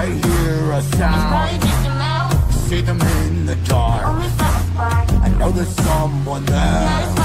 I hear a sound. See them in the dark. I know there's someone there.